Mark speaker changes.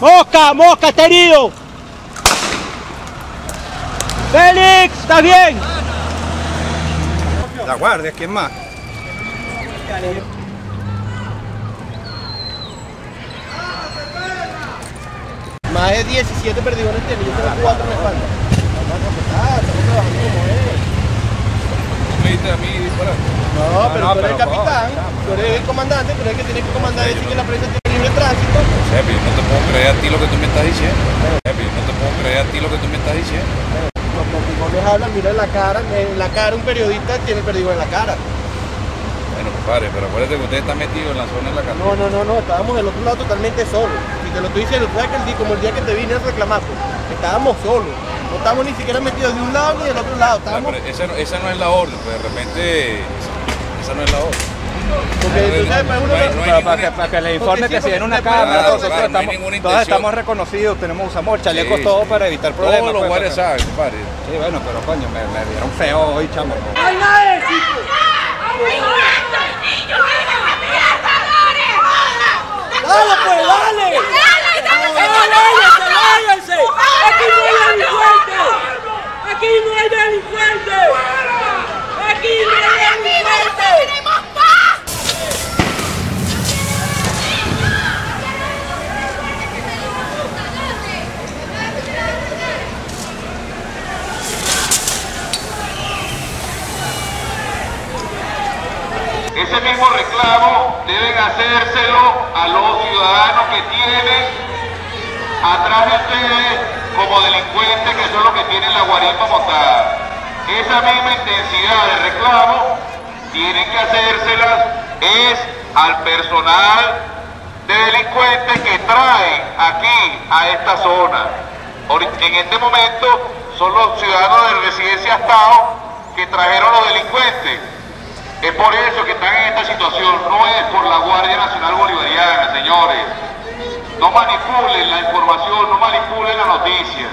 Speaker 1: Mosca, Mosca, está herido. Félix, ¿estás bien?
Speaker 2: La guardia, ¿quién más?
Speaker 3: Más de 17 perdigones tiene, yo tengo 4 en la espalda. No, pero tú eres el capitán, tú eres el comandante, tú eres el que tiene que comandar y decir que la prensa tiene libre tránsito.
Speaker 4: Creer a ti lo que tú me estás diciendo. Yo no te puedo creer a ti lo que tú me estás diciendo.
Speaker 3: Los perdigones hablan, mira en la cara, en la cara un periodista tiene el perdigón en la cara.
Speaker 4: Bueno, compadre, pero acuérdate que usted está metido en la zona de la
Speaker 3: No,
Speaker 4: cantina.
Speaker 3: no, no, no, estábamos del otro lado totalmente solos. Y te lo estoy diciendo, tú sabes que el día, como el día que te vine a reclamar, pues, estábamos solos. No estábamos ni siquiera metidos de un lado ni del otro lado.
Speaker 4: Ah,
Speaker 3: Estábamos,
Speaker 4: pero esa, no- esa no es la orden, pues de repente esa no es la orden.
Speaker 3: Porque tú sabes, uno
Speaker 4: no hay-
Speaker 3: no-
Speaker 4: no hay
Speaker 5: Para,
Speaker 4: ninguna-
Speaker 5: que, para que le informe que si en una cámara,
Speaker 4: Claro,
Speaker 5: nosotros
Speaker 4: claro, no hay
Speaker 5: estamos, todos estamos reconocidos, tenemos, usamos chalecos
Speaker 4: Sí,
Speaker 5: todos
Speaker 4: sí.
Speaker 5: para evitar problemas.
Speaker 4: Todos los
Speaker 5: pues,
Speaker 4: guardias
Speaker 5: porque-
Speaker 4: saben, compadre.
Speaker 5: Sí, bueno, pero coño, me, me dieron feo hoy, chamo.
Speaker 1: ¡Dale, pues, dale! ¡Váyanse, váyanse! ¡Aquí no hay delincuentes! ¡Aquí no hay delincuentes! ¡Aquí no hay delincuentes!
Speaker 6: Ese mismo reclamo deben hacérselo a los ciudadanos que tienen atrás de ustedes como delincuentes que son los que tienen la guarimba montada. Esa misma intensidad de reclamo tienen que hacérselas es al personal de delincuentes que traen aquí a esta zona. En este momento son los ciudadanos de residencia Estado que trajeron los delincuentes. Es por eso que están en esta situación, no es por la Guardia Nacional Bolivariana, señores. No manipulen la información, no manipulen la noticia.